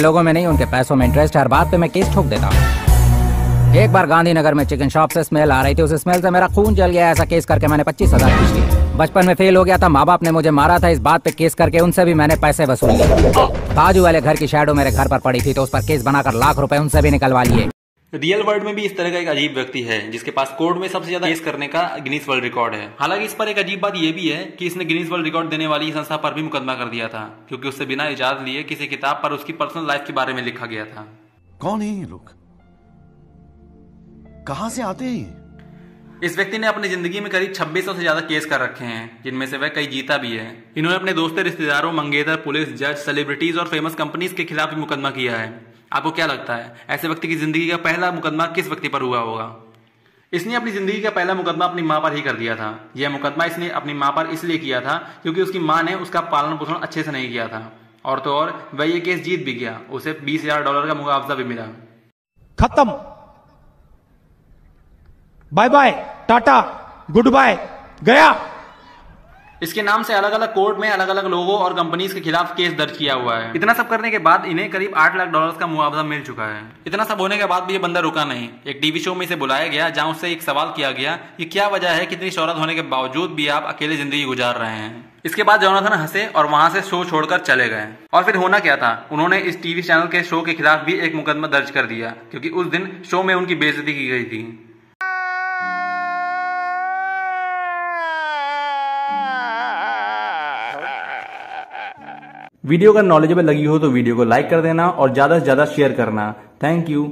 लोगों में नहीं, उनके पैसों में इंटरेस्ट हर बात पे मैं केस ठोक देता हूँ। एक बार गांधीनगर में चिकन शॉप से स्मेल आ रही थी, उस स्मेल से मेरा खून जल गया। ऐसा केस करके मैंने पच्चीस हज़ार खींच लिया बचपन में फेल हो गया था माँ बाप ने मुझे मारा था, इस बात पे केस करके उनसे भी मैंने पैसे वसूल। लिए बाजू वाले घर की शेडो मेरे घर पर पड़ी थी तो उस पर केस बनाकर लाख रुपए उनसे भी निकलवा लिए। रियल वर्ल्ड में भी इस तरह का एक अजीब व्यक्ति है जिसके पास कोर्ट में सबसे ज़्यादा केस करने का गिनीज वर्ल्ड रिकॉर्ड है। हालाँकि इस पर एक अजीब बात यह भी है कि इसने गिनीज वर्ल्ड रिकॉर्ड देने वाली संस्था पर भी मुकदमा कर दिया था क्योंकि उससे बिना इजाज़त लिए किसी किताब पर उसकी पर्सनल लाइफ के बारे में लिखा गया था। कौन है ये लोग? कहाँ से आते हैं इस व्यक्ति ने अपनी ज़िंदगी में करीब 2600 से ज़्यादा केस कर रखे हैं जिनमें से वह कई जीता भी है। इन्होंने अपने दोस्तों रिश्तेदारों मंगेतर पुलिस जज सेलिब्रिटीज और फ़ेमस कंपनीज़ के खिलाफ भी मुकदमा किया है। आपको क्या लगता है? ऐसे व्यक्ति की ज़िंदगी का पहला मुकदमा किस व्यक्ति पर हुआ होगा? इसने अपनी ज़िंदगी का पहला मुकदमा अपनी माँ पर ही कर दिया था। यह मुकदमा इसने अपनी माँ पर इसलिए किया था क्योंकि उसकी माँ ने उसका पालन पोषण अच्छे से नहीं किया था। और तो और, वह यह केस जीत भी गया। उसे बीस हज़ार डॉलर का मुआवजा भी मिला। खत्म। Bye bye, tata, goodbye, गया। इसके नाम से अलग अलग कोर्ट में अलग अलग लोगों और कंपनीज़ के खिलाफ केस दर्ज किया हुआ है। इतना सब करने के बाद इन्हें करीब आठ लाख डॉलर का मुआवजा मिल चुका है। इतना सब होने के बाद भी ये बंदा रुका नहीं। एक टीवी शो में इसे बुलाया गया जहाँ उससे एक सवाल किया गया कि क्या वजह है कि इतनी शोहरत होने के बावजूद भी आप अकेले ज़िंदगी गुजार रहे हैं? इसके बाद जोनाथन हंसे और वहाँ से शो छोड़कर चले गए। और फिर होना क्या था? उन्होंने इस टीवी चैनल के शो के खिलाफ भी एक मुकदमा दर्ज कर दिया क्योंकि उस दिन शो में उनकी बेइज्जती की गई थी। वीडियो अगर नॉलेजेबल लगी हो तो वीडियो को लाइक कर देना और ज़्यादा से ज़्यादा शेयर करना। Thank you